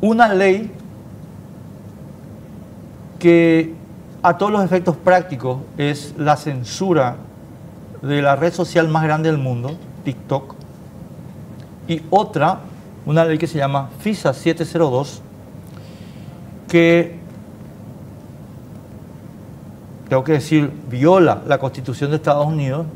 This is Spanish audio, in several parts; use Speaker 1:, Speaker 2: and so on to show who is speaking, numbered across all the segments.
Speaker 1: una ley que a todos los efectos prácticos es la censura de la red social más grande del mundo, TikTok, y otra, una ley que se llama FISA 702, que, tengo que decir, viola la Constitución de Estados Unidos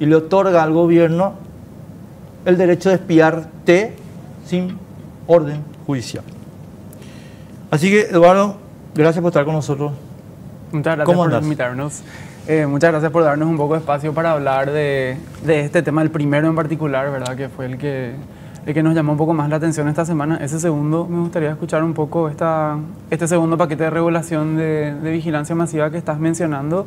Speaker 1: y le otorga al gobierno el derecho de espiarte sin orden judicial. Así que, Eduardo, gracias por estar con nosotros.
Speaker 2: Muchas gracias por invitarnos. Eh, muchas gracias por darnos un poco de espacio para hablar de, este tema, el primero en particular, ¿verdad? Que fue el que, el que nos llamó un poco más la atención esta semana. Ese segundo, me gustaría escuchar un poco esta, este segundo paquete de regulación de, vigilancia masiva que estás mencionando.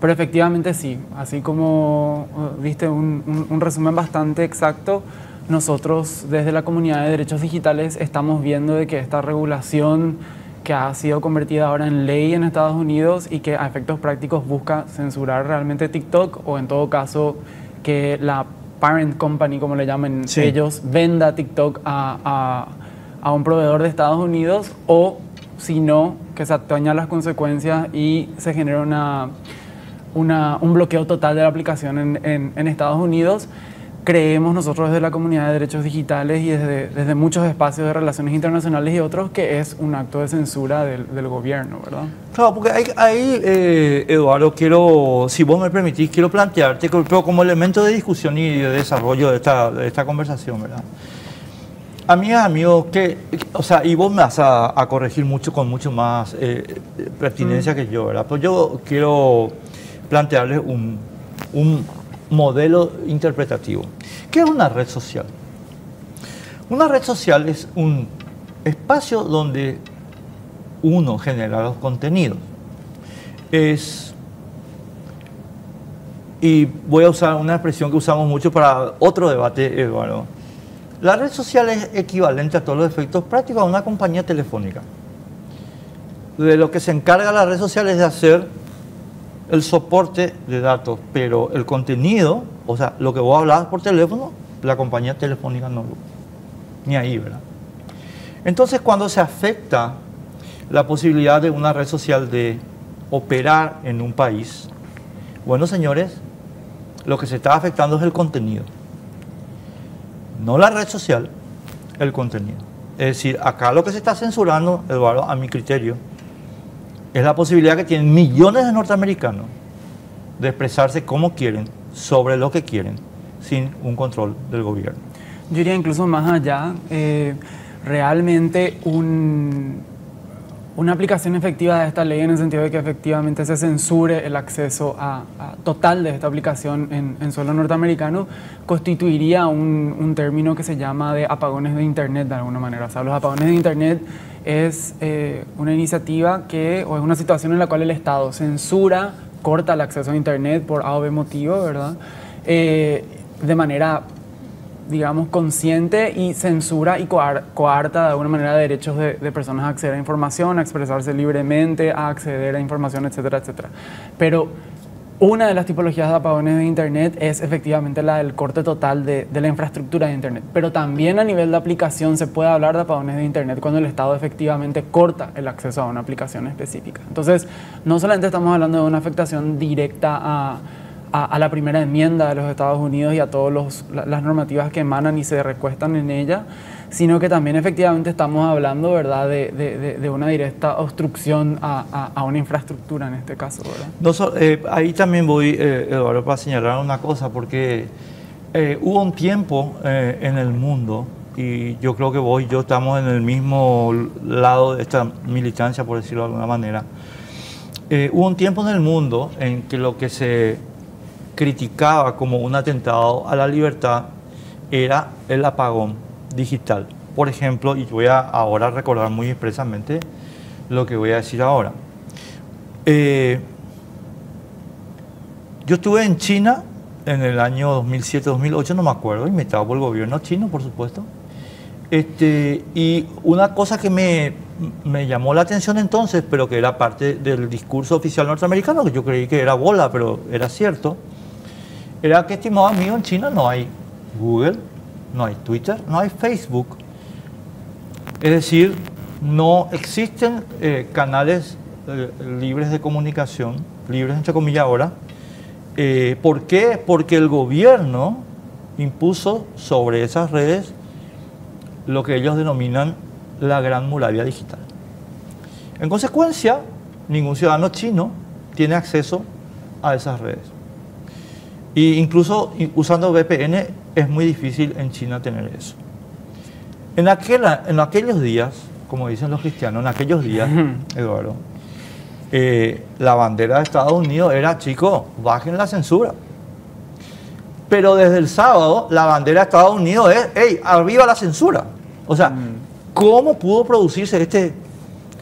Speaker 2: Pero efectivamente sí, así como viste un, un resumen bastante exacto, nosotros desde la comunidad de derechos digitales estamos viendo de que esta regulación que ha sido convertida ahora en ley en Estados Unidos y que a efectos prácticos busca censurar realmente TikTok o en todo caso que la parent company, como le llaman ellos, venda TikTok a, a, un proveedor de Estados Unidos o si no, que se ataña las consecuencias y se genera una, una, un bloqueo total de la aplicación en, en, en Estados Unidos creemos nosotros desde la comunidad de derechos digitales y desde, desde muchos espacios de relaciones internacionales y otros que es un acto de censura del, del gobierno, ¿verdad?
Speaker 1: Claro, porque ahí, eh, Eduardo, quiero, si vos me permitís, quiero plantearte, pero como elemento de discusión y de desarrollo de esta, de esta conversación, ¿verdad? Amigas, amigos, que, o sea, y vos me vas a, corregir mucho con mucho más eh, pertinencia mm. que yo, ¿verdad? Pues yo quiero plantearles un, un modelo interpretativo. ¿Qué es una red social? Una red social es un espacio donde uno genera los contenidos. Es, y voy a usar una expresión que usamos mucho para otro debate, Eduardo. La red social es equivalente a todos los efectos prácticos a una compañía telefónica. De lo que se encarga la red social es de hacer el soporte de datos, pero el contenido, o sea, lo que vos hablabas por teléfono, la compañía telefónica no lo, ni ahí, ¿verdad? Entonces, cuando se afecta la posibilidad de una red social de operar en un país, bueno, señores, lo que se está afectando es el contenido. No la red social, el contenido. Es decir, acá lo que se está censurando, Eduardo, a mi criterio, es la posibilidad que tienen millones de norteamericanos de expresarse como quieren, sobre lo que quieren, sin un control del gobierno.
Speaker 2: Yo diría incluso más allá, eh, realmente un, una aplicación efectiva de esta ley en el sentido de que efectivamente se censure el acceso a, total de esta aplicación en, suelo norteamericano constituiría un, un, término que se llama de apagones de Internet de alguna manera. O sea, los apagones de Internet es eh, una iniciativa que, o es una situación en la cual el Estado censura, corta el acceso a Internet por A o B motivo, ¿verdad? Eh, de manera, digamos, consciente y censura y coarta de alguna manera derechos de, de, personas a acceder a información, a expresarse libremente, a acceder a información, etcétera, etcétera. Pero una de las tipologías de apagones de Internet es efectivamente la del corte total de, la infraestructura de Internet. Pero también a nivel de aplicación se puede hablar de apagones de Internet cuando el Estado efectivamente corta el acceso a una aplicación específica. Entonces, no solamente estamos hablando de una afectación directa a, la primera enmienda de los Estados Unidos y a todas las normativas que emanan y se recuestan en ella, sino que también efectivamente estamos hablando ¿verdad? De, de, una directa obstrucción a, a, una infraestructura en este caso.
Speaker 1: eh, ahí también voy, eh, Eduardo, para señalar una cosa, porque eh, hubo un tiempo en el mundo, y yo creo que vos y yo estamos en el mismo lado de esta militancia, por decirlo de alguna manera, hubo un tiempo en el mundo en que lo que se criticaba como un atentado a la libertad era el apagón digital. Por ejemplo, y voy a ahora recordar muy expresamente lo que voy a decir ahora. Eh, yo estuve en China en el año 2007-2008, no me acuerdo, invitado por el gobierno chino, por supuesto. Este, y una cosa que me, me, llamó la atención entonces, pero que era parte del discurso oficial norteamericano, que yo creí que era bola, pero era cierto, era que, estimado amigo, en China no hay Google, no hay Twitter, no hay Facebook. Es decir, no existen eh, canales eh, libres de comunicación, libres entre comillas ahora. Eh, ¿Por qué? Porque el gobierno impuso sobre esas redes lo que ellos denominan la gran muralla digital. En consecuencia, ningún ciudadano chino tiene acceso a esas redes. Y incluso usando VPN es muy difícil en China tener eso. En, en aquellos días, como dicen los cristianos, en aquellos días, Eduardo, eh, la bandera de Estados Unidos era, chico, bajen la censura. Pero desde el sábado, la bandera de Estados Unidos es, hey, arriba la censura. O sea, mm. ¿cómo pudo producirse este,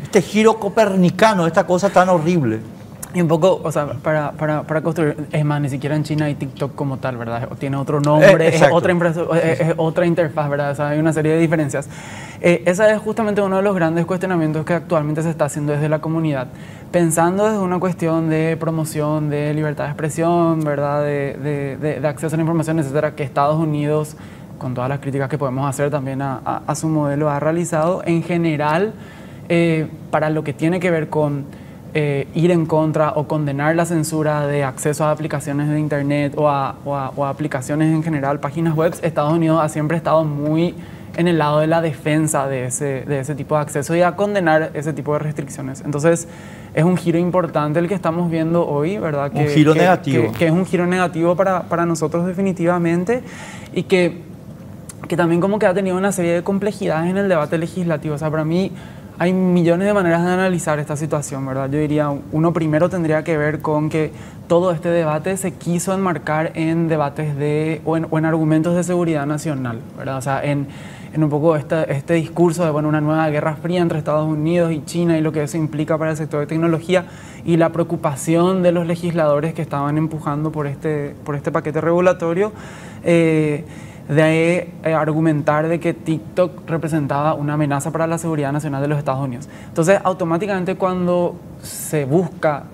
Speaker 1: este giro copernicano, esta cosa tan horrible?
Speaker 2: Y un poco, o sea, para, para, para, construir, es más, ni siquiera en China hay TikTok como tal, ¿verdad? Tiene otro nombre, eh, es, otra es, otra interfaz, ¿verdad? O sea, hay una serie de diferencias. Eh, ese es justamente uno de los grandes cuestionamientos que actualmente se está haciendo desde la comunidad, pensando desde una cuestión de promoción, de libertad de expresión, ¿verdad? De, de, de, acceso a la información, etcétera, que Estados Unidos, con todas las críticas que podemos hacer también a, a, su modelo, ha realizado en general eh, para lo que tiene que ver con eh, ir en contra o condenar la censura de acceso a aplicaciones de Internet o a, aplicaciones en general, páginas web, Estados Unidos ha siempre estado muy en el lado de la defensa de ese, de ese tipo de acceso y a condenar ese tipo de restricciones. Entonces, es un giro importante el que estamos viendo hoy, ¿verdad?
Speaker 1: Que, un giro negativo.
Speaker 2: Que, es un giro negativo para, para nosotros definitivamente y que, que también como que ha tenido una serie de complejidades en el debate legislativo. O sea, para mí hay millones de maneras de analizar esta situación, ¿verdad? Yo diría, uno primero tendría que ver con que todo este debate se quiso enmarcar en debates de, o en, argumentos de seguridad nacional, ¿verdad? O sea, en, en un poco este, este discurso de bueno, una nueva guerra fría entre Estados Unidos y China y lo que eso implica para el sector de tecnología y la preocupación de los legisladores que estaban empujando por este, por este paquete regulatorio. Eh, de eh, argumentar de que TikTok representaba una amenaza para la seguridad nacional de los Estados Unidos. Entonces, automáticamente cuando se busca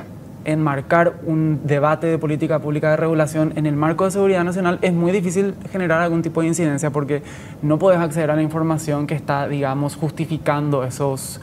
Speaker 2: enmarcar un debate de política pública de regulación en el marco de seguridad nacional, es muy difícil generar algún tipo de incidencia porque no puedes acceder a la información que está, digamos, justificando esos,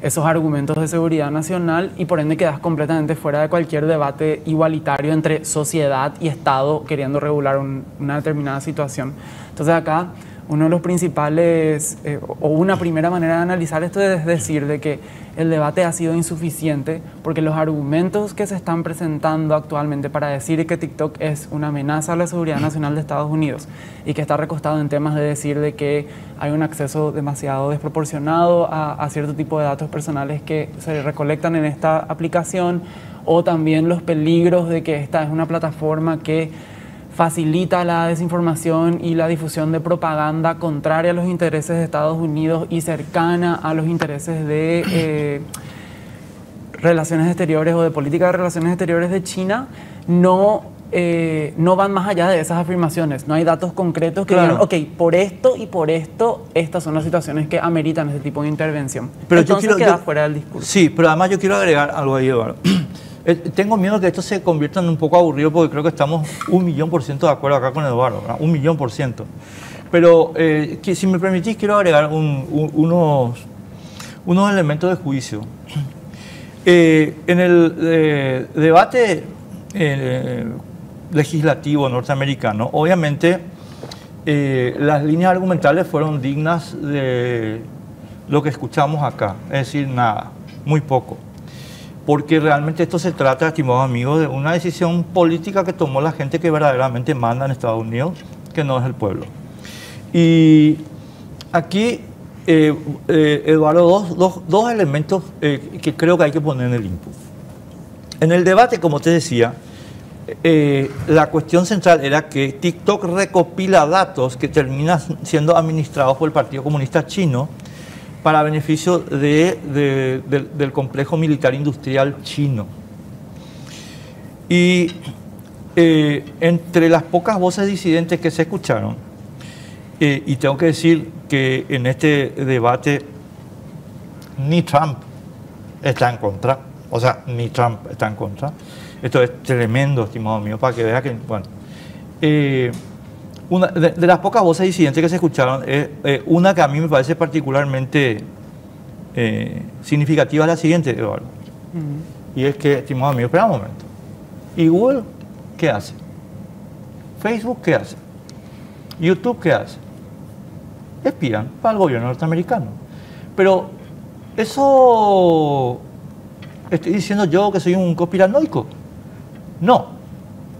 Speaker 2: esos argumentos de seguridad nacional y por ende quedas completamente fuera de cualquier debate igualitario entre sociedad y Estado queriendo regular una determinada situación. Entonces acá uno de los principales, eh, o una primera manera de analizar esto es decir de que el debate ha sido insuficiente porque los argumentos que se están presentando actualmente para decir que TikTok es una amenaza a la seguridad nacional de Estados Unidos y que está recostado en temas de decir de que hay un acceso demasiado desproporcionado a, a cierto tipo de datos personales que se recolectan en esta aplicación o también los peligros de que esta es una plataforma que facilita la desinformación y la difusión de propaganda contraria a los intereses de Estados Unidos y cercana a los intereses de eh, relaciones exteriores o de política de relaciones exteriores de China, no, eh, no van más allá de esas afirmaciones. No hay datos concretos que digan, ok, por esto y por esto, estas son las situaciones que ameritan ese tipo de intervención.
Speaker 1: Pero Entonces yo quiero, queda fuera del discurso. Sí, pero además yo quiero agregar algo ahí, Eduardo. Eh, tengo miedo que esto se convierta en un poco aburrido porque creo que estamos un millón por ciento de acuerdo acá con Eduardo, un millón por ciento. Pero eh, si me permitís, quiero agregar unos, unos elementos de juicio. Eh, en el debate legislativo norteamericano, obviamente las líneas argumentales fueron dignas de lo que escuchamos acá, es decir, nada, muy poco porque realmente esto se trata, estimados amigos, de una decisión política que tomó la gente que verdaderamente manda en Estados Unidos, que no es el pueblo. Y aquí, eh, eh, Eduardo, dos, elementos eh, que creo que hay que poner en el input. En el debate, como te decía, la cuestión central era que TikTok recopila datos que terminan siendo administrados por el Partido Comunista Chino para beneficio de, del complejo militar industrial chino. Y eh, entre las pocas voces disidentes que se escucharon, eh, y tengo que decir que en este debate ni Trump está en contra, o sea, ni Trump está en contra. Esto es tremendo, estimado mío, para que vea que, bueno. Eh, una, de, las pocas voces disidentes que se escucharon, es eh, una que a mí me parece particularmente eh, significativa es la siguiente, Eduardo. Y es que, estimado amigo, espera un momento. ¿Y Google qué hace? ¿Facebook qué hace? ¿YouTube qué hace? Espían para el gobierno norteamericano. Pero eso estoy diciendo yo que soy un conspiranoico. No.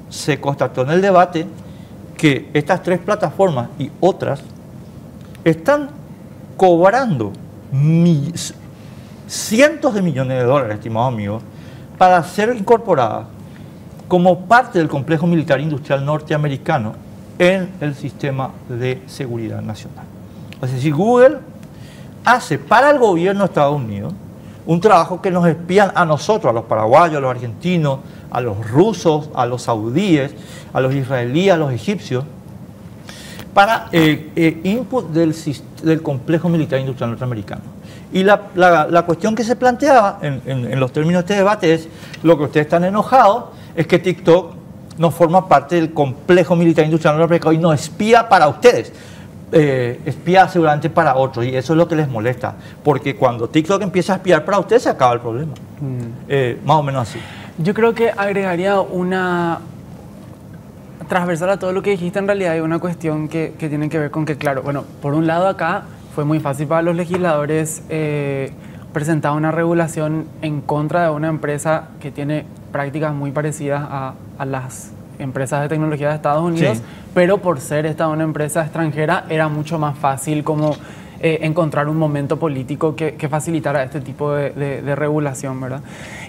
Speaker 1: Se constató en el debate que estas tres plataformas y otras están cobrando cientos de millones de dólares, estimados amigos, para ser incorporadas como parte del complejo militar industrial norteamericano en el sistema de seguridad nacional. Es decir, Google hace para el gobierno de Estados Unidos un trabajo que nos espían a nosotros, a los paraguayos, a los argentinos, a los rusos, a los saudíes, a los israelíes, a los egipcios, para eh, eh, input del, del, complejo militar industrial norteamericano. Y la, cuestión que se planteaba en, los términos de este debate es, lo que ustedes están enojados es que TikTok no forma parte del complejo militar industrial norteamericano y no espía para ustedes. Eh, espía seguramente para otros y eso es lo que les molesta, porque cuando TikTok empieza a espiar para ustedes se acaba el problema. Mm. más o menos así.
Speaker 2: Yo creo que agregaría una, transversal a todo lo que dijiste, en realidad hay una cuestión que, que, tiene que ver con que, claro, bueno, por un lado acá fue muy fácil para los legisladores eh, presentar una regulación en contra de una empresa que tiene prácticas muy parecidas a, a las empresas de tecnología de Estados Unidos, pero por ser esta una empresa extranjera era mucho más fácil como eh, encontrar un momento político que, facilitara este tipo de, regulación, ¿verdad?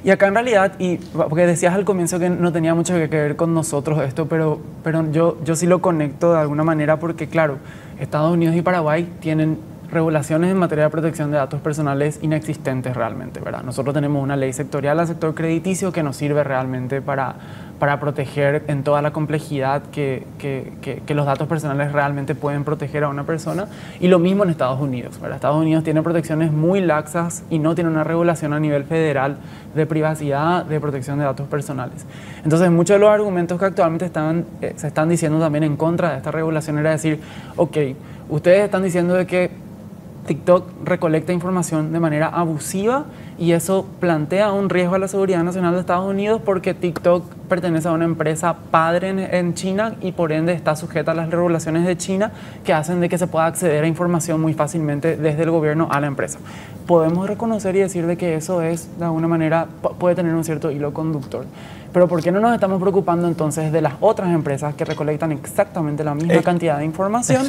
Speaker 2: Y acá en realidad, y porque decías al comienzo que no tenía mucho que ver con nosotros esto, pero, pero yo, yo sí lo conecto de alguna manera porque, claro, Estados Unidos y Paraguay tienen regulaciones en materia de protección de datos personales inexistentes realmente, ¿verdad? Nosotros tenemos una ley sectorial al sector crediticio que nos sirve realmente para para proteger en toda la complejidad que, que, que, los datos personales realmente pueden proteger a una persona. Y lo mismo en Estados Unidos. ¿verdad? Estados Unidos tiene protecciones muy laxas y no tiene una regulación a nivel federal de privacidad, de protección de datos personales. Entonces, muchos de los argumentos que actualmente están, eh, se están diciendo también en contra de esta regulación era decir, ok, ustedes están diciendo de que TikTok recolecta información de manera abusiva y eso plantea un riesgo a la seguridad nacional de Estados Unidos porque TikTok pertenece a una empresa padre en, China y por ende está sujeta a las regulaciones de China que hacen de que se pueda acceder a información muy fácilmente desde el gobierno a la empresa. Podemos reconocer y decir de que eso es, de alguna manera, puede tener un cierto hilo conductor. Pero ¿por qué no nos estamos preocupando entonces de las otras empresas que recolectan exactamente la misma eh, cantidad de información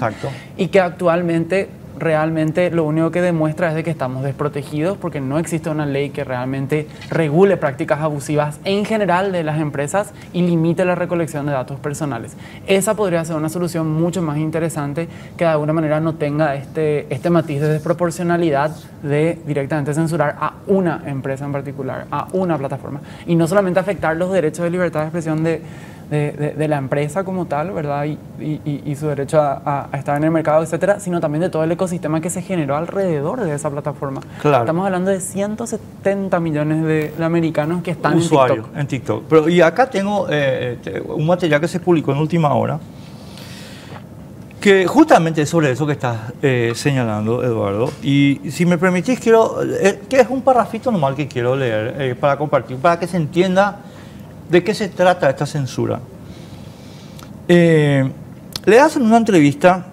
Speaker 2: y que actualmente realmente lo único que demuestra es de que estamos desprotegidos porque no existe una ley que realmente regule prácticas abusivas en general de las empresas y limite la recolección de datos personales. Esa podría ser una solución mucho más interesante que de alguna manera no tenga este, este matiz de desproporcionalidad de directamente censurar a una empresa en particular, a una plataforma y no solamente afectar los derechos de libertad de expresión de de, la empresa como tal, ¿verdad? Y, su derecho a, estar en el mercado, etcétera, sino también de todo el ecosistema que se generó alrededor de esa plataforma. Claro. Estamos hablando de 170 millones de, americanos que están
Speaker 1: Usuarios en TikTok. Pero, y acá tengo eh, eh, un material que se publicó en última hora que justamente es sobre eso que estás eh, señalando, Eduardo. Y si me permitís, quiero, que es un parrafito normal que quiero leer para compartir, para que se entienda ¿De qué se trata esta censura? Eh, le hacen una entrevista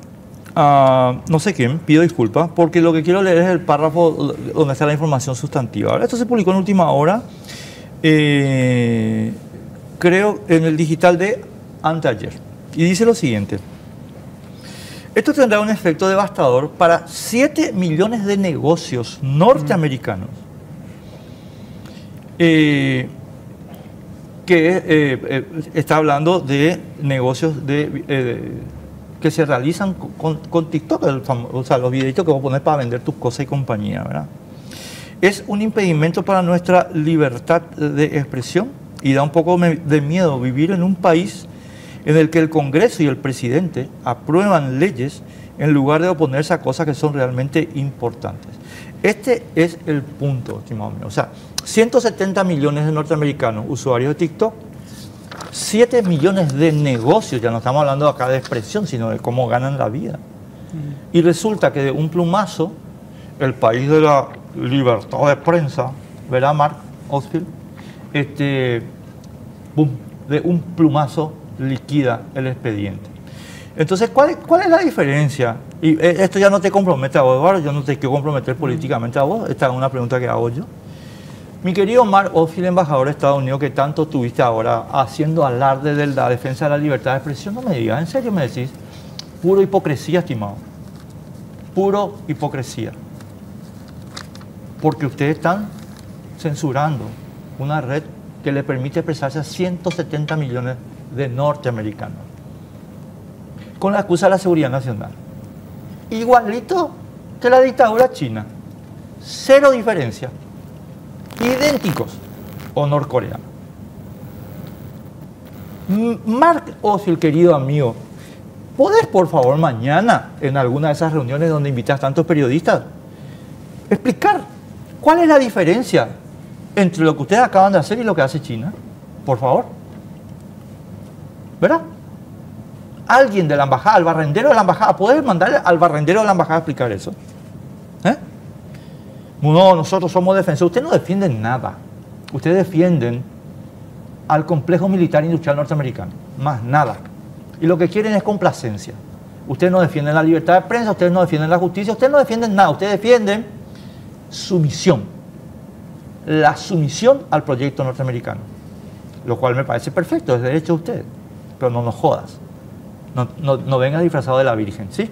Speaker 1: a no sé quién, pido disculpas, porque lo que quiero leer es el párrafo donde está la información sustantiva. Esto se publicó en última hora, eh, creo, en el digital de anteayer. Y dice lo siguiente. Esto tendrá un efecto devastador para 7 millones de negocios norteamericanos. Eh, que eh, eh, está hablando de negocios de, eh, que se realizan con, TikTok, o sea, los videitos que vos poner para vender tus cosas y compañía, ¿verdad? Es un impedimento para nuestra libertad de expresión y da un poco de miedo vivir en un país en el que el Congreso y el presidente aprueban leyes en lugar de oponerse a cosas que son realmente importantes. Este es el punto, estimado mío. O sea, 170 millones de norteamericanos usuarios de TikTok 7 millones de negocios, ya no estamos hablando acá de expresión, sino de cómo ganan la vida. Y resulta que de un plumazo, el país de la libertad de prensa, ¿verdad, Mark Osfield? Este, boom, de un plumazo liquida el expediente. Entonces, ¿cuál, ¿cuál, es la diferencia? Y eh, esto ya no te compromete a vos, Eduardo, yo no te quiero comprometer políticamente a vos, esta es una pregunta que hago yo. Mi querido Mark Osfield, embajador de Estados Unidos, que tanto tuviste ahora haciendo alarde de la defensa de la libertad de expresión, no me digas, ¿en serio me decís? Puro hipocresía, estimado. Puro hipocresía. Porque ustedes están censurando una red que le permite expresarse a 170 millones de norteamericanos. Con la excusa de la seguridad nacional. Igualito que la dictadura china. Cero diferencia. Idénticos. O norcoreano. Mark Osil, querido amigo, ¿podés por favor mañana en alguna de esas reuniones donde invitas tantos periodistas explicar cuál es la diferencia entre lo que ustedes acaban de hacer y lo que hace China? Por favor. ¿Verdad? Alguien de la embajada, al barrendero de la embajada, ¿puedes mandarle al barrendero de la embajada a explicar eso? ¿Eh? No, nosotros somos defensores. Ustedes no defienden nada. Ustedes defienden al complejo militar industrial norteamericano. Más nada. Y lo que quieren es complacencia. Ustedes no defienden la libertad de prensa, ustedes no defienden la justicia, ustedes no defienden nada. Ustedes defienden sumisión. La sumisión al proyecto norteamericano. Lo cual me parece perfecto, es derecho de ustedes. Pero no nos jodas. No, no, no vengas disfrazado de la Virgen, ¿sí?